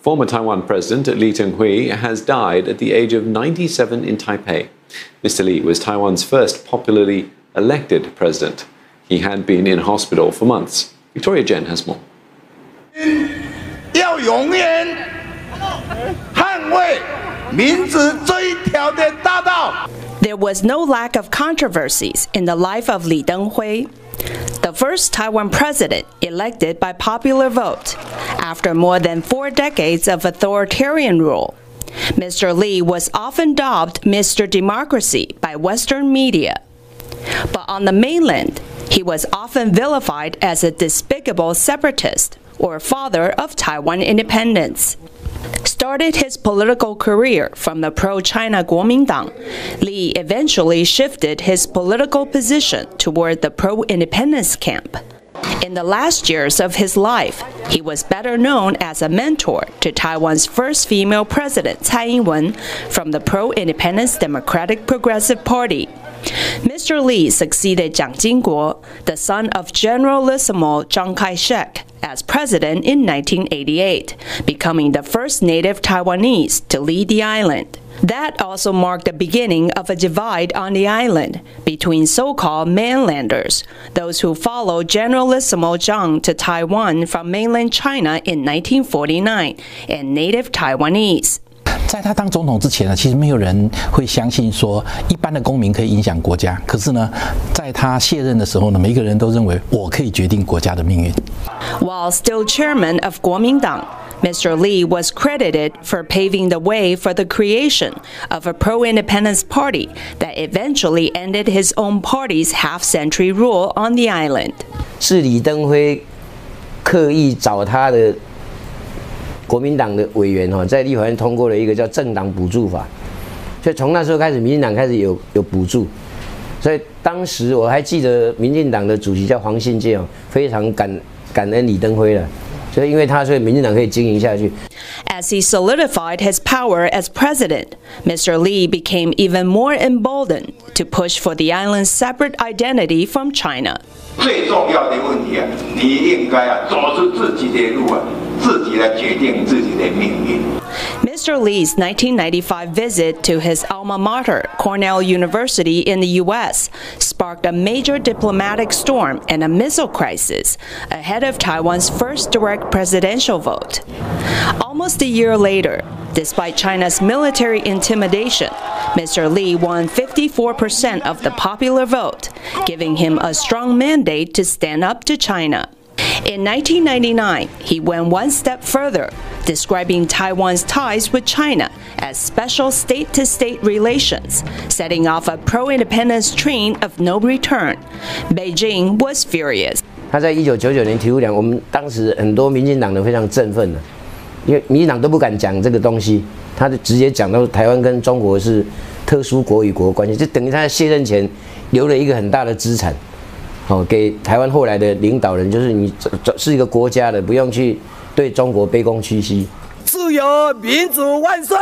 Former Taiwan President Lee Teng-hui has died at the age of 97 in Taipei. Mr. Lee was Taiwan's first popularly elected president. He had been in hospital for months. Victoria Jen has more. There was no lack of controversies in the life of Lee Teng-hui, the first Taiwan president elected by popular vote after more than four decades of authoritarian rule. Mr. Lee was often dubbed Mr. Democracy by Western media. But on the mainland, he was often vilified as a despicable separatist or father of Taiwan independence. Started his political career from the pro-China Kuomintang, Lee eventually shifted his political position toward the pro-independence camp. In the last years of his life, he was better known as a mentor to Taiwan's first female president, Tsai Ing-wen, from the pro-independence Democratic Progressive Party. Mr. Lee succeeded Chiang Ching-kuo, the son of Generalissimo Chiang Kai-shek, as president in 1988, becoming the first native Taiwanese to lead the island. That also marked the beginning of a divide on the island between so called mainlanders, those who followed Generalissimo Chiang to Taiwan from mainland China in 1949, and native Taiwanese. 在他当总统之前呢，其实没有人会相信说一般的公民可以影响国家。可是呢，在他卸任的时候呢，每一个人都认为我可以决定国家的命运。While still chairman of Kuomintang. Mr. Lee was credited for paving the way for the creation of a pro-independence party that eventually ended his own party's half-century rule on the island. 是李登辉刻意找他的国民党的委员哈，在立法院通过了一个叫政党补助法，所以从那时候开始，民进党开始有有补助。所以当时我还记得，民进党的主席叫黄信介哦，非常感感恩李登辉了。 所以因为他，所以民进党可以经营下去。As he solidified his power as president, Mr. Lee became even more emboldened to push for the island's separate identity from China. 最重要的问题啊，你应该啊走出自己的路啊，自己来决定自己的命运。Mr. Lee's 1995 visit to his alma mater, Cornell University in the U.S., sparked a major diplomatic storm and a missile crisis ahead of Taiwan's first direct presidential vote. Almost a year later, despite China's military intimidation, Mr. Lee won 54% of the popular vote, giving him a strong mandate to stand up to China. In 1999, he went one step further, describing Taiwan's ties with China as special state to state relations, setting off a pro independence train of no return. Beijing was furious. 他在一九九九年提出两，我们当时很多民进党人非常振奋的，因为民进党都不敢讲这个东西，他就直接讲到台湾跟中国是特殊国与国关系，就等于他在卸任前留了一个很大的资产。 哦，给台湾后来的领导人，就是你是一个国家的，不用去对中国卑躬屈膝。自由民主万岁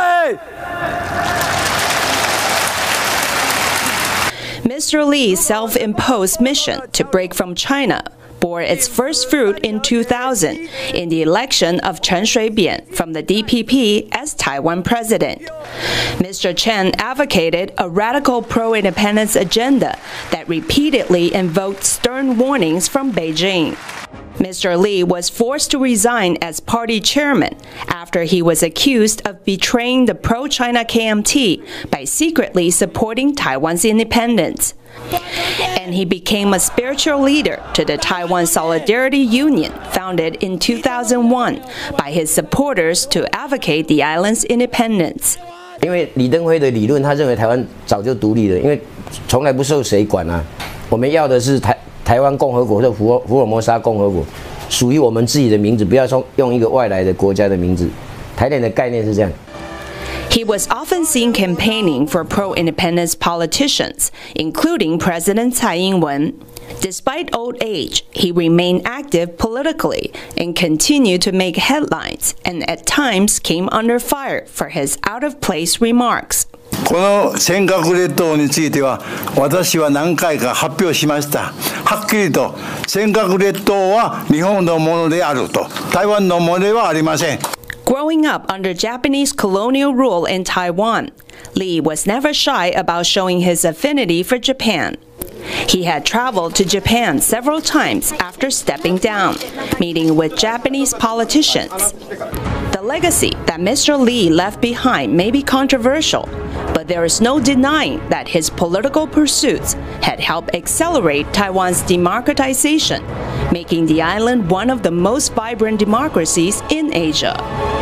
！Mr. Lee's self-imposed mission to break from China bore its first fruit in 2000 in the election of Chen Shui-bian from the DPP as Taiwan president. Mr. Chen advocated a radical pro-independence agenda that repeatedly invoked stern warnings from Beijing. Mr. Lee was forced to resign as party chairman after he was accused of betraying the pro China KMT by secretly supporting Taiwan's independence and he became a spiritual leader to the Taiwan Solidarity Union, founded in 2001 by his supporters to advocate the island's independence. 因为李登辉的理论，他认为台湾早就独立了，因为从来不受谁管啊。我们要的是台 台湾共和国或者福福尔摩沙共和国，属于我们自己的名字，不要说用一个外来的国家的名字。台联的概念是这样。he was often seen campaigning for pro-independence politicians, including President Tsai Ing-wen. Despite old age, he remained active politically and continued to make headlines and at times came under fire for his out-of-place remarks. この尖閣列島については私は何回か発表しましたはっきりと尖閣列島は日本のものであると台湾のものではありません Growing up under Japanese colonial rule in Taiwan, Lee was never shy about showing his affinity for Japan. He had traveled to Japan several times after stepping down, meeting with Japanese politicians. The legacy that Mr. Lee left behind may be controversial, there is no denying that his political pursuits had helped accelerate Taiwan's democratization, making the island one of the most vibrant democracies in Asia.